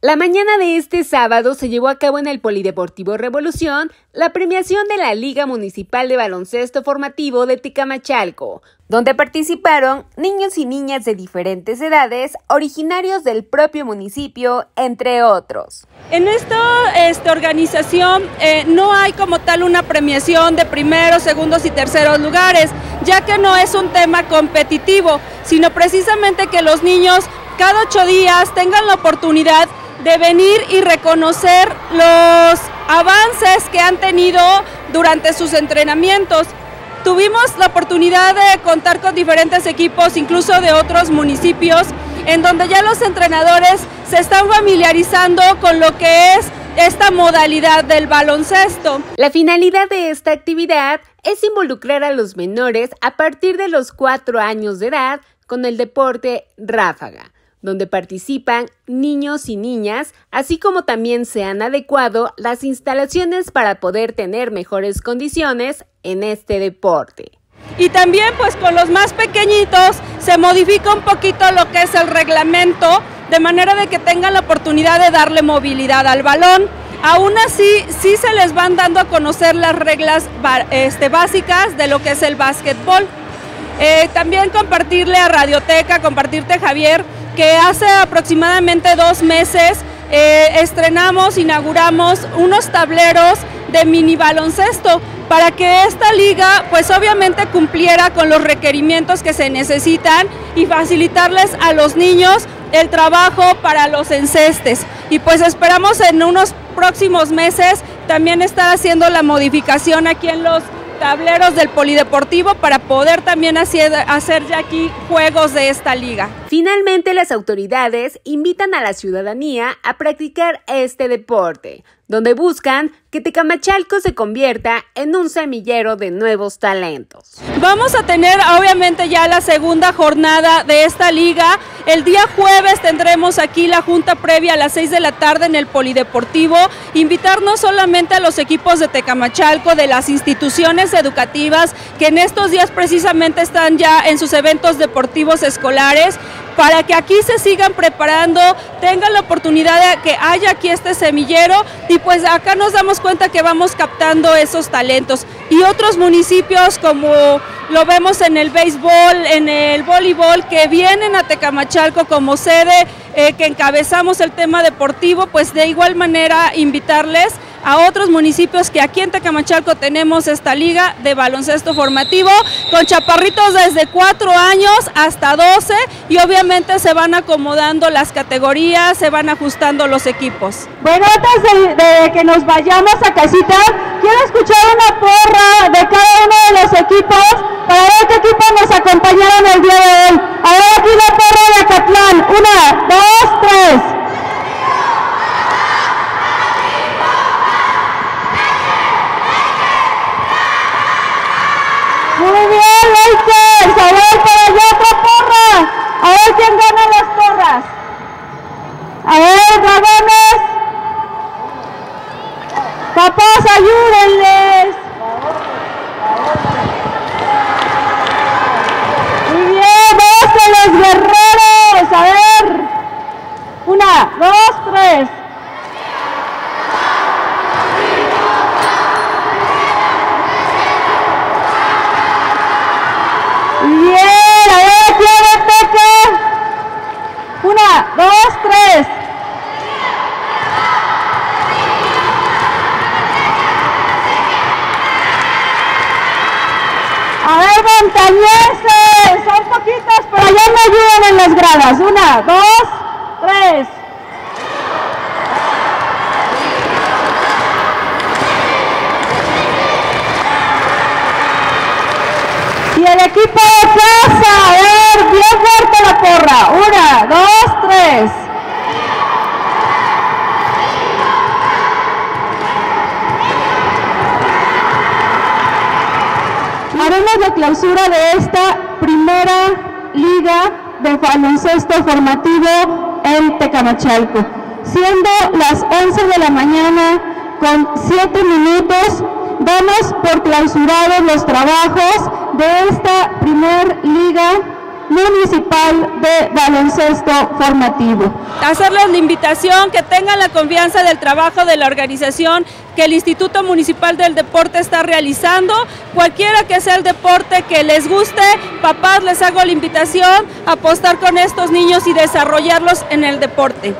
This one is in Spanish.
La mañana de este sábado se llevó a cabo en el Polideportivo Revolución la premiación de la Liga Municipal de Baloncesto Formativo de Ticamachalco, donde participaron niños y niñas de diferentes edades, originarios del propio municipio, entre otros. En esta, esta organización eh, no hay como tal una premiación de primeros, segundos y terceros lugares, ya que no es un tema competitivo, sino precisamente que los niños cada ocho días tengan la oportunidad de venir y reconocer los avances que han tenido durante sus entrenamientos. Tuvimos la oportunidad de contar con diferentes equipos, incluso de otros municipios, en donde ya los entrenadores se están familiarizando con lo que es esta modalidad del baloncesto. La finalidad de esta actividad es involucrar a los menores a partir de los cuatro años de edad con el deporte ráfaga donde participan niños y niñas, así como también se han adecuado las instalaciones para poder tener mejores condiciones en este deporte. Y también pues con los más pequeñitos se modifica un poquito lo que es el reglamento, de manera de que tengan la oportunidad de darle movilidad al balón. Aún así, sí se les van dando a conocer las reglas este, básicas de lo que es el básquetbol. Eh, también compartirle a Radioteca, compartirte Javier, que hace aproximadamente dos meses eh, estrenamos, inauguramos unos tableros de mini baloncesto para que esta liga pues obviamente cumpliera con los requerimientos que se necesitan y facilitarles a los niños el trabajo para los encestes. Y pues esperamos en unos próximos meses también estar haciendo la modificación aquí en los tableros del polideportivo para poder también hacer, hacer ya aquí juegos de esta liga. Finalmente, las autoridades invitan a la ciudadanía a practicar este deporte, donde buscan que Tecamachalco se convierta en un semillero de nuevos talentos. Vamos a tener obviamente ya la segunda jornada de esta liga. El día jueves tendremos aquí la junta previa a las 6 de la tarde en el Polideportivo. Invitar no solamente a los equipos de Tecamachalco, de las instituciones educativas que en estos días precisamente están ya en sus eventos deportivos escolares, para que aquí se sigan preparando, tengan la oportunidad de que haya aquí este semillero y pues acá nos damos cuenta que vamos captando esos talentos. Y otros municipios como lo vemos en el béisbol, en el voleibol, que vienen a Tecamachalco como sede, eh, que encabezamos el tema deportivo, pues de igual manera invitarles a otros municipios que aquí en Tecamachalco tenemos esta liga de baloncesto formativo con chaparritos desde 4 años hasta 12 y obviamente se van acomodando las categorías, se van ajustando los equipos. Bueno, antes de, que nos vayamos a casita, quiero escuchar una porra de cada uno de los equipos para ver qué equipos nos acompañaron el día de hoy. Ahora aquí la porra de Acatlán. Una, dos, tres. Lakers, a ver para allá otra porra, a ver quién gana las porras. A ver, dragones. Papás, ayúdenles. Muy bien, los guerreros. A ver. Una, dos, tres. dos, tres. A ver, montañeses, son poquitos, pero ya me ayudan en las gradas. Una, dos, tres. Y el equipo de plaza, a ver, bien fuerte la porra. Una, dos, tres. Haremos la clausura de esta primera liga de baloncesto formativo en Tecamachalco, siendo las 11 de la mañana con 7 minutos. Damos por clausurados los trabajos de esta primer liga Municipal de Baloncesto Formativo. Hacerles la invitación que tengan la confianza del trabajo de la organización que el Instituto Municipal del Deporte está realizando. Cualquiera que sea el deporte que les guste, papás les hago la invitación a apostar con estos niños y desarrollarlos en el deporte.